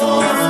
Jesus.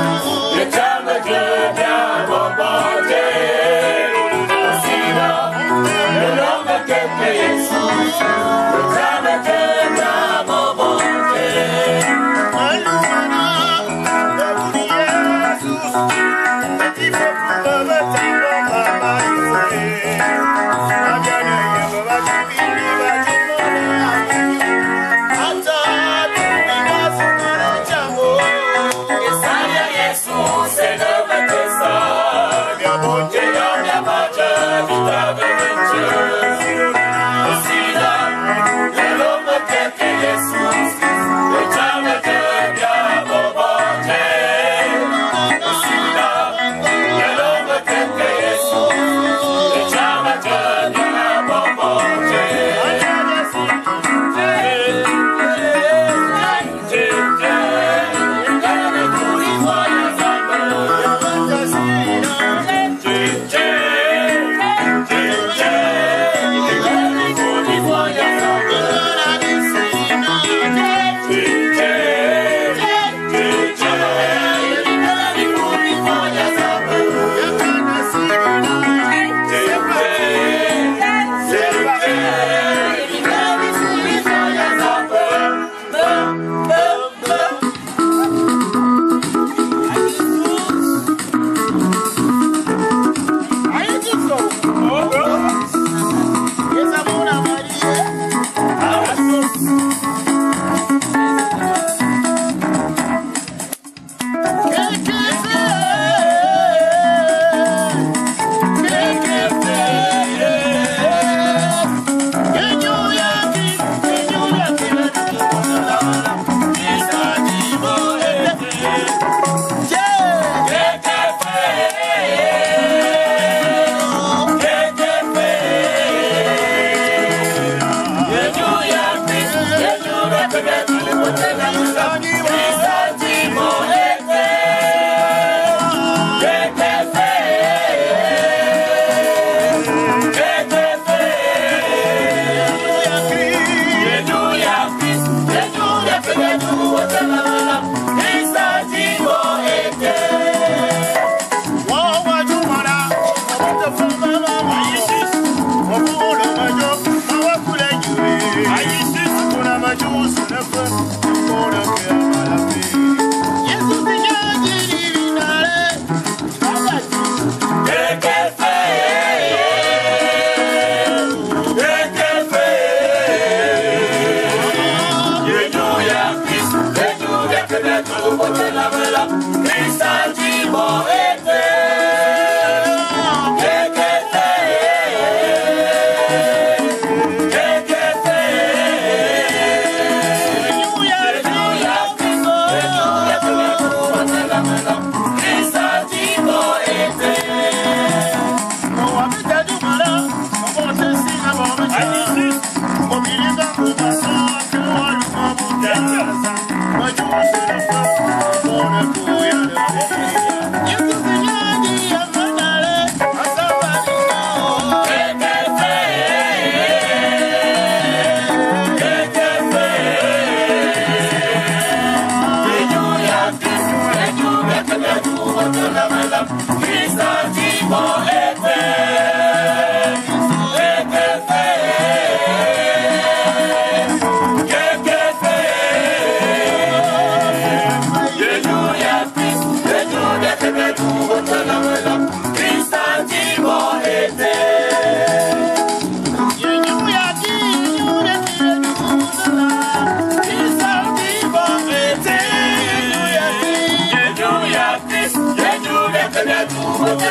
Put your love